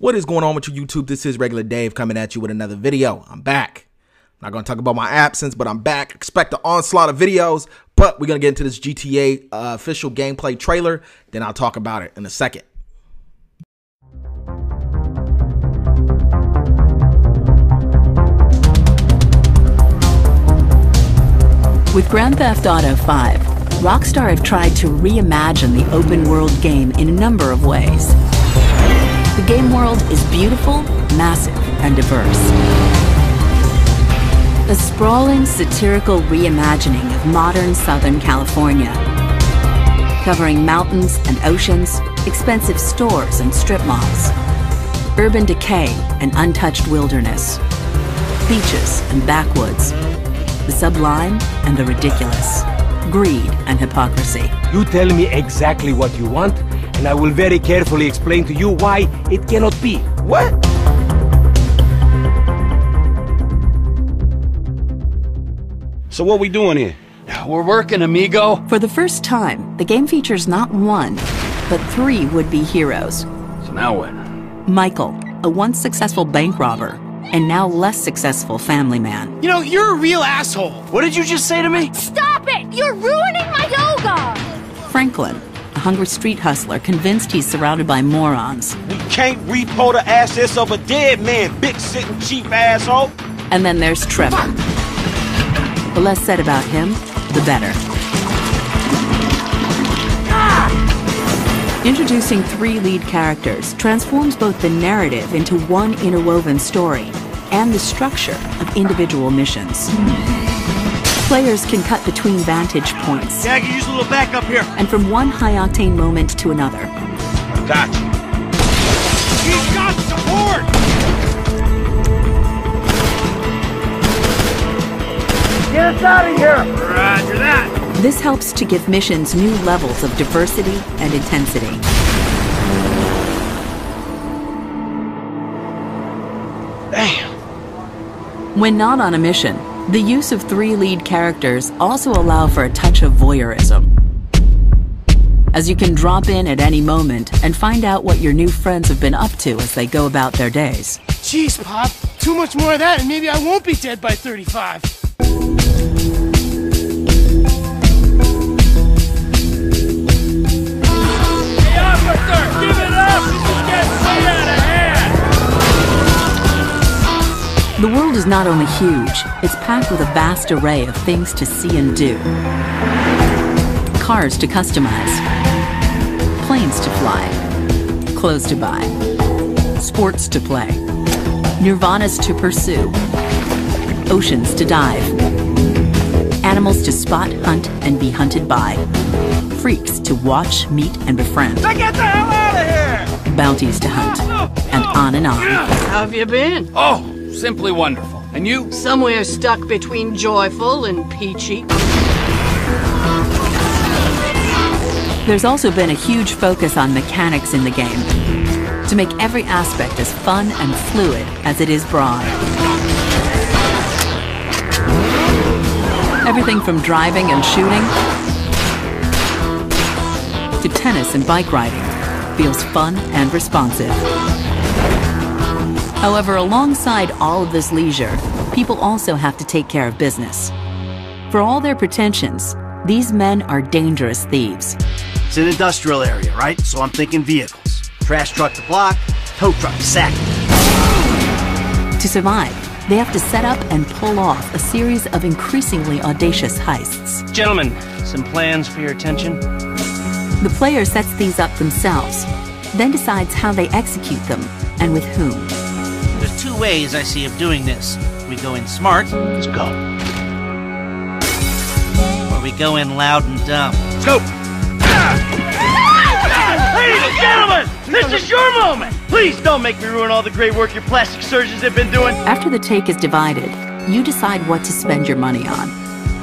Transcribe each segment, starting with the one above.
What is going on with you YouTube? This is Regular Dave coming at you with another video. I'm back. Not going to talk about my absence, but I'm back. Expect an onslaught of videos, but we're going to get into this GTA uh, official gameplay trailer. Then I'll talk about it in a second. With Grand Theft Auto 5, Rockstar have tried to reimagine the open world game in a number of ways. The game world is beautiful, massive, and diverse. A sprawling, satirical reimagining of modern Southern California, covering mountains and oceans, expensive stores and strip malls, urban decay and untouched wilderness, beaches and backwoods, the sublime and the ridiculous, greed and hypocrisy. You tell me exactly what you want, and I will very carefully explain to you why it cannot be. What? So what we doing here? We're working, amigo. For the first time, the game features not one, but three would-be heroes. So now what? Michael, a once successful bank robber, and now less successful family man. You know, you're a real asshole. What did you just say to me? Stop it! You're ruining my yoga! Franklin, a hungry street hustler convinced he's surrounded by morons. We can't repo the assets of a dead man, big sitting cheap asshole. And then there's Trevor. The less said about him, the better. Introducing three lead characters transforms both the narrative into one interwoven story and the structure of individual missions. Players can cut between vantage points Yeah, I can use a little backup here. and from one high octane moment to another. Gotcha. He's got support! Get us out of here! Roger that! This helps to give missions new levels of diversity and intensity. Damn. When not on a mission, the use of three lead characters also allow for a touch of voyeurism. As you can drop in at any moment and find out what your new friends have been up to as they go about their days. Jeez, Pop. Too much more of that, and maybe I won't be dead by 35. Hey, officer! The world is not only huge, it's packed with a vast array of things to see and do. Cars to customize, planes to fly, clothes to buy, sports to play, nirvanas to pursue, oceans to dive, animals to spot, hunt, and be hunted by, freaks to watch, meet, and befriend, Now get the hell out of here! bounties to hunt, and on and on. How have you been? Oh, simply wonderful. And you? Somewhere stuck between joyful and peachy. There's also been a huge focus on mechanics in the game to make every aspect as fun and fluid as it is broad. Everything from driving and shooting to tennis and bike riding feels fun and responsive. However, alongside all of this leisure, people also have to take care of business. For all their pretensions, these men are dangerous thieves. It's an industrial area, right? So I'm thinking vehicles. Trash truck to block, tow truck to sack. To survive, they have to set up and pull off a series of increasingly audacious heists. Gentlemen, some plans for your attention? The player sets these up themselves, then decides how they execute them and with whom. There's two ways I see of doing this. We go in smart. Let's go. Or we go in loud and dumb. Let's go. Ladies and gentlemen, this is your moment. Please don't make me ruin all the great work your plastic surgeons have been doing. After the take is divided, you decide what to spend your money on.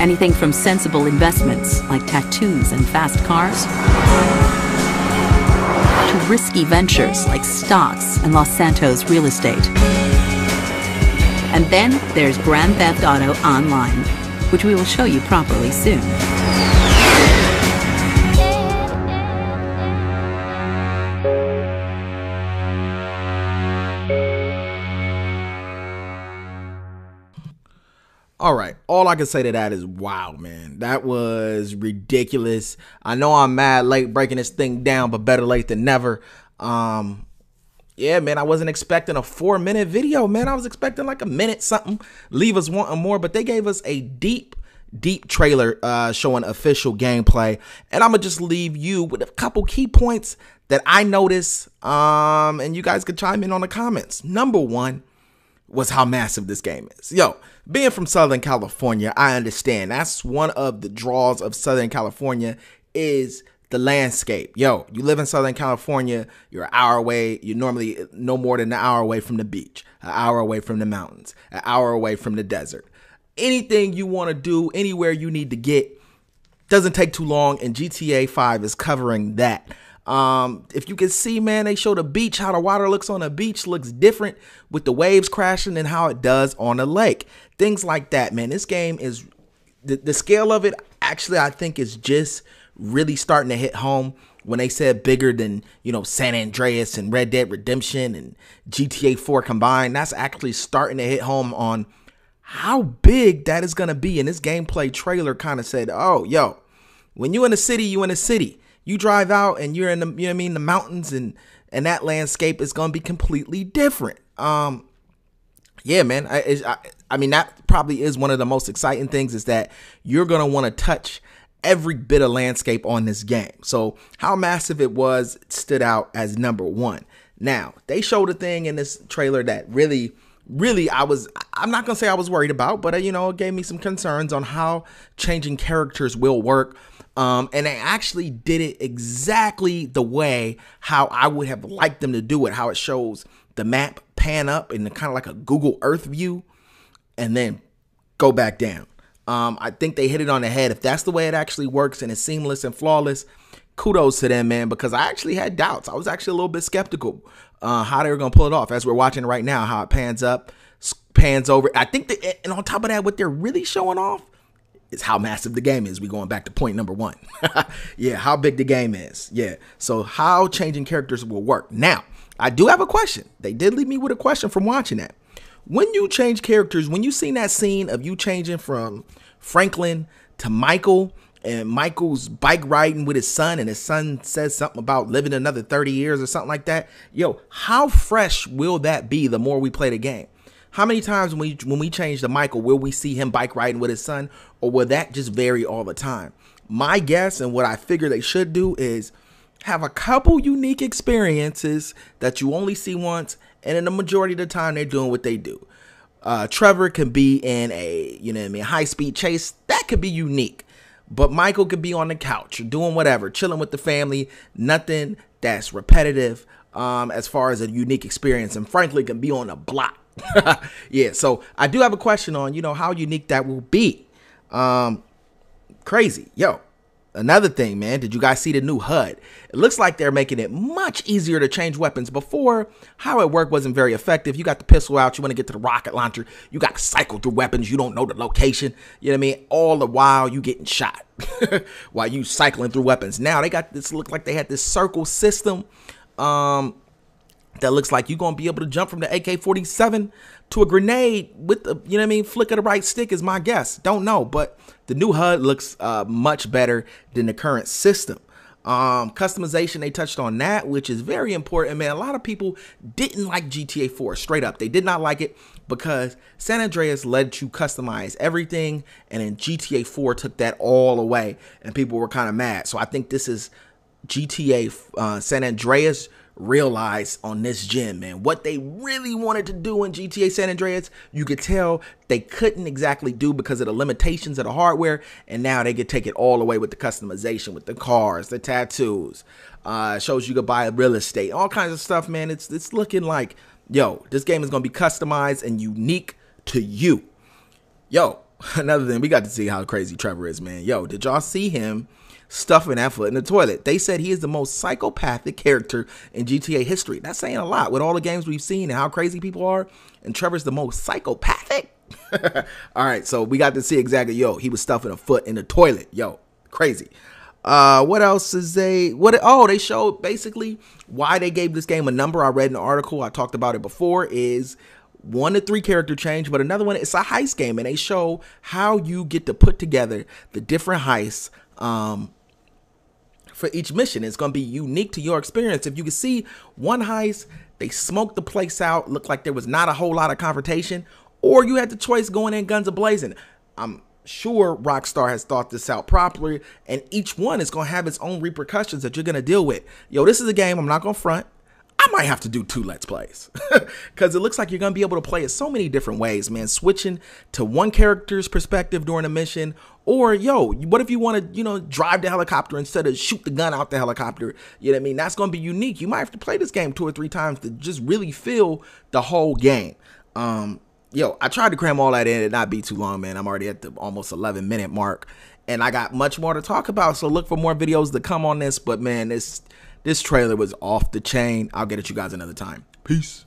Anything from sensible investments like tattoos and fast cars to risky ventures like stocks and Los Santos real estate. And then there's Grand Theft Auto Online, which we will show you properly soon. All right. All I can say to that is wow, man. That was ridiculous. I know I'm mad late breaking this thing down, but better late than never. Um, yeah, man, I wasn't expecting a four minute video, man. I was expecting like a minute something. Leave us wanting more, but they gave us a deep, deep trailer uh, showing official gameplay. And I'm gonna just leave you with a couple key points that I noticed. Um, and you guys could chime in on the comments. Number one was how massive this game is. Yo, being from Southern California, I understand. That's one of the draws of Southern California is the landscape. Yo, you live in Southern California, you're an hour away, you're normally no more than an hour away from the beach, an hour away from the mountains, an hour away from the desert. Anything you want to do, anywhere you need to get, doesn't take too long, and GTA 5 is covering that. Um, if you can see, man, they show the beach, how the water looks on the beach looks different with the waves crashing than how it does on a lake. Things like that, man. This game is the, the scale of it actually I think is just really starting to hit home when they said bigger than, you know, San Andreas and Red Dead Redemption and GTA 4 combined. That's actually starting to hit home on how big that is going to be. And this gameplay trailer kind of said, oh, yo, when you in a city, you in a city. You drive out and you're in the, you know what I mean, the mountains and, and that landscape is going to be completely different. Um, yeah, man. I, I, I mean, that probably is one of the most exciting things is that you're going to want to touch every bit of landscape on this game. So how massive it was stood out as number one. Now, they showed a thing in this trailer that really, really, I was, I'm not going to say I was worried about, but, uh, you know, it gave me some concerns on how changing characters will work. Um, and they actually did it exactly the way how I would have liked them to do it, how it shows the map pan up in kind of like a Google Earth view and then go back down. Um, I think they hit it on the head. If that's the way it actually works and it's seamless and flawless, kudos to them, man, because I actually had doubts. I was actually a little bit skeptical uh, how they were going to pull it off as we're watching right now, how it pans up, pans over. I think and on top of that, what they're really showing off is how massive the game is. We going back to point number one. yeah, how big the game is. Yeah. So how changing characters will work. Now, I do have a question. They did leave me with a question from watching that. When you change characters, when you seen that scene of you changing from Franklin to Michael and Michael's bike riding with his son and his son says something about living another 30 years or something like that. Yo, how fresh will that be the more we play the game? How many times when we when we change to Michael will we see him bike riding with his son or will that just vary all the time? My guess and what I figure they should do is have a couple unique experiences that you only see once and in the majority of the time they're doing what they do. Uh, Trevor can be in a, you know I mean, high speed chase. That could be unique. But Michael could be on the couch doing whatever, chilling with the family. Nothing that's repetitive um, as far as a unique experience. And Franklin, can be on a block. yeah, so I do have a question on, you know, how unique that will be. Um, crazy. Yo, Another thing, man, did you guys see the new HUD? It looks like they're making it much easier to change weapons. Before, how it worked wasn't very effective. You got the pistol out, you want to get to the rocket launcher, you got to cycle through weapons, you don't know the location. You know what I mean? All the while you getting shot while you cycling through weapons. Now they got this look like they had this circle system. Um, that looks like you're gonna be able to jump from the AK-47 to a grenade with the, you know what I mean, flick of the right stick is my guess. Don't know, but the new HUD looks uh, much better than the current system. Um, customization, they touched on that, which is very important, man. A lot of people didn't like GTA 4, straight up. They did not like it because San Andreas let you customize everything, and then GTA 4 took that all away, and people were kind of mad. So I think this is GTA uh, San Andreas realize on this gen, man. What they really wanted to do in GTA San Andreas, you could tell they couldn't exactly do because of the limitations of the hardware, and now they could take it all away with the customization, with the cars, the tattoos, uh, shows you could buy real estate, all kinds of stuff, man. It's it's looking like, yo, this game is gonna be customized and unique to you. Yo, another thing, we got to see how crazy Trevor is, man. Yo, did y'all see him? Stuffing that foot in the toilet. They said he is the most psychopathic character in GTA history. That's saying a lot with all the games we've seen and how crazy people are. And Trevor's the most psychopathic. all right, so we got to see exactly, yo, he was stuffing a foot in the toilet. Yo, crazy. Uh, what else is they, what, oh, they showed basically why they gave this game a number. I read an article, I talked about it before, is one to three character change, but another one it's a heist game, and they show how you get to put together the different heists. Um, for each mission. It's going to be unique to your experience. If you can see one heist, they smoked the place out, looked like there was not a whole lot of confrontation, or you had the choice going in guns a blazing. I'm sure Rockstar has thought this out properly, and each one is going to have its own repercussions that you're going to deal with. Yo, this is a game I'm not going to front. I might have to do two Let's Plays because it looks like you're going to be able to play it so many different ways, man. Switching to one character's perspective during a mission, or yo, what if you want to, you know, drive the helicopter instead of shoot the gun out the helicopter? You know what I mean? That's going to be unique. You might have to play this game two or three times to just really feel the whole game. Um, yo, I tried to cram all that in and not be too long, man. I'm already at the almost 11 minute mark, and I got much more to talk about. So look for more videos to come on this. But man, this this trailer was off the chain. I'll get at you guys another time. Peace.